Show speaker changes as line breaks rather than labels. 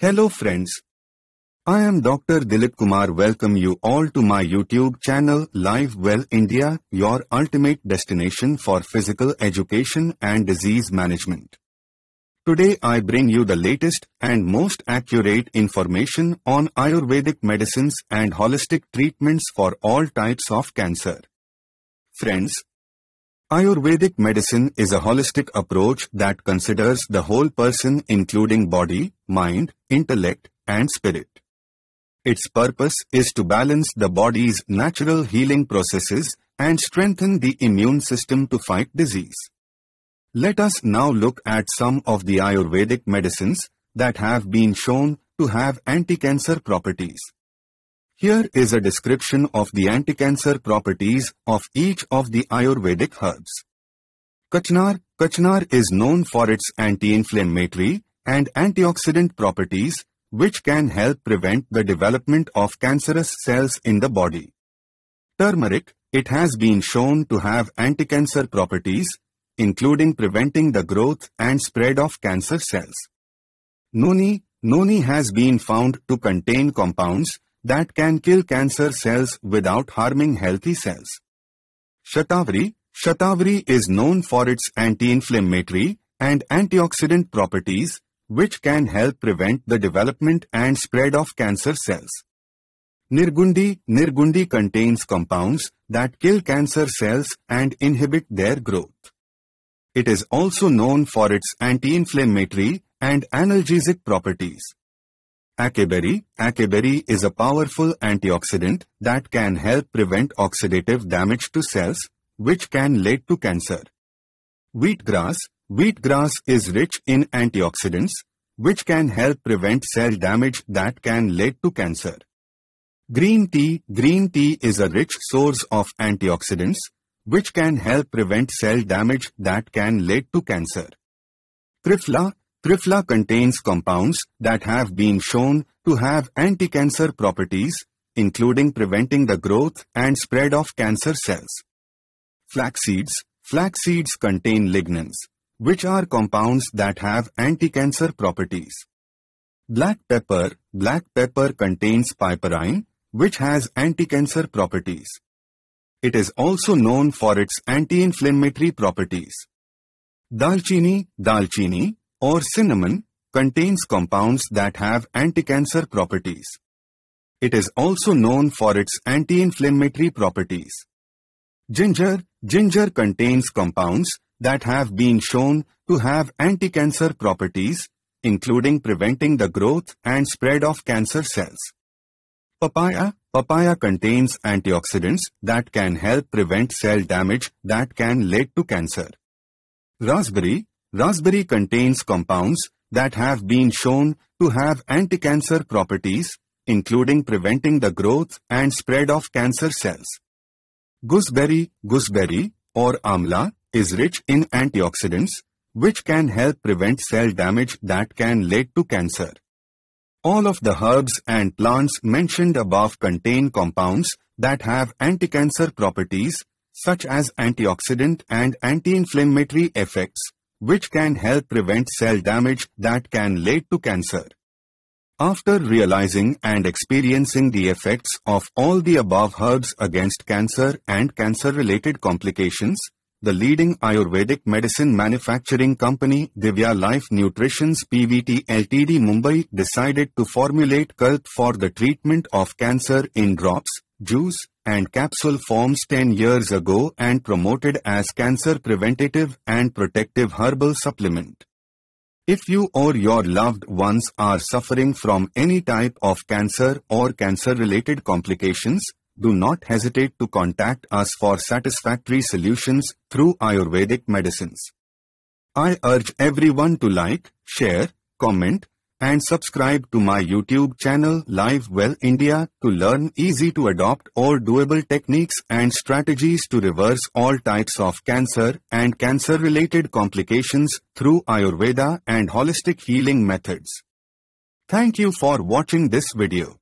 Hello friends. I am Dr. Dilip Kumar welcome you all to my YouTube channel Live Well India, your ultimate destination for physical education and disease management. Today I bring you the latest and most accurate information on Ayurvedic medicines and holistic treatments for all types of cancer. Friends, Ayurvedic medicine is a holistic approach that considers the whole person including body, mind, intellect, and spirit. Its purpose is to balance the body's natural healing processes and strengthen the immune system to fight disease. Let us now look at some of the Ayurvedic medicines that have been shown to have anti-cancer properties. Here is a description of the anti-cancer properties of each of the Ayurvedic herbs. Kachnar Kachnar is known for its anti-inflammatory and antioxidant properties which can help prevent the development of cancerous cells in the body. Turmeric, it has been shown to have anti-cancer properties, including preventing the growth and spread of cancer cells. Noni, Noni has been found to contain compounds that can kill cancer cells without harming healthy cells. Shatavari, Shatavari is known for its anti-inflammatory and antioxidant properties which can help prevent the development and spread of cancer cells. Nirgundi Nirgundi contains compounds that kill cancer cells and inhibit their growth. It is also known for its anti-inflammatory and analgesic properties. Acai berry Akeberry is a powerful antioxidant that can help prevent oxidative damage to cells, which can lead to cancer. Wheatgrass Wheatgrass is rich in antioxidants, which can help prevent cell damage that can lead to cancer. Green tea Green tea is a rich source of antioxidants, which can help prevent cell damage that can lead to cancer. Triphala Triphala contains compounds that have been shown to have anti-cancer properties, including preventing the growth and spread of cancer cells. Flax seeds Flax seeds contain lignans, which are compounds that have anti-cancer properties. Black pepper Black pepper contains piperine, which has anti-cancer properties. It is also known for its anti-inflammatory properties. Dalchini Dalchini or cinnamon contains compounds that have anti-cancer properties. It is also known for its anti-inflammatory properties. Ginger Ginger contains compounds that have been shown to have anti-cancer properties, including preventing the growth and spread of cancer cells. Papaya Papaya contains antioxidants that can help prevent cell damage that can lead to cancer. Raspberry Raspberry contains compounds that have been shown to have anti-cancer properties, including preventing the growth and spread of cancer cells. Gooseberry Gooseberry or amla is rich in antioxidants, which can help prevent cell damage that can lead to cancer. All of the herbs and plants mentioned above contain compounds that have anti-cancer properties, such as antioxidant and anti-inflammatory effects, which can help prevent cell damage that can lead to cancer. After realizing and experiencing the effects of all the above herbs against cancer and cancer-related complications, the leading Ayurvedic medicine manufacturing company Divya Life Nutritions PVT Ltd Mumbai decided to formulate Kalp for the treatment of cancer in drops, juice, and capsule forms 10 years ago and promoted as cancer preventative and protective herbal supplement. If you or your loved ones are suffering from any type of cancer or cancer-related complications, do not hesitate to contact us for satisfactory solutions through Ayurvedic medicines. I urge everyone to like, share, comment, and subscribe to my YouTube channel Live Well India to learn easy to adopt or doable techniques and strategies to reverse all types of cancer and cancer-related complications through Ayurveda and holistic healing methods. Thank you for watching this video.